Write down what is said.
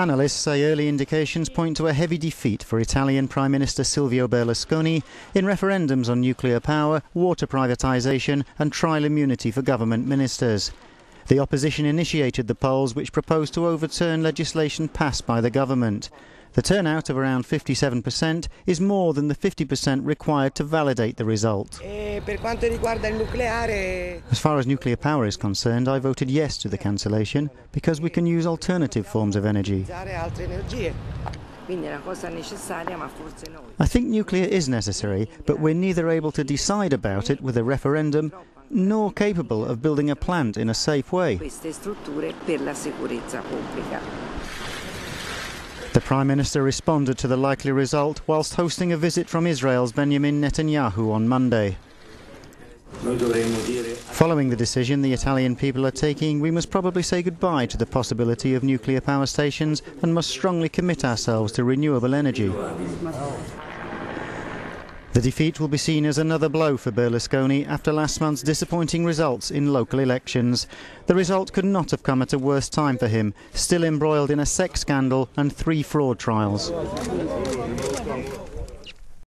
Analysts say early indications point to a heavy defeat for Italian Prime Minister Silvio Berlusconi in referendums on nuclear power, water privatisation and trial immunity for government ministers. The opposition initiated the polls which proposed to overturn legislation passed by the government. The turnout of around 57% is more than the 50% required to validate the result. As far as nuclear power is concerned, I voted yes to the cancellation because we can use alternative forms of energy. I think nuclear is necessary, but we're neither able to decide about it with a referendum nor capable of building a plant in a safe way. The Prime Minister responded to the likely result whilst hosting a visit from Israel's Benjamin Netanyahu on Monday. Following the decision the Italian people are taking, we must probably say goodbye to the possibility of nuclear power stations and must strongly commit ourselves to renewable energy. The defeat will be seen as another blow for Berlusconi after last month's disappointing results in local elections. The result could not have come at a worse time for him, still embroiled in a sex scandal and three fraud trials.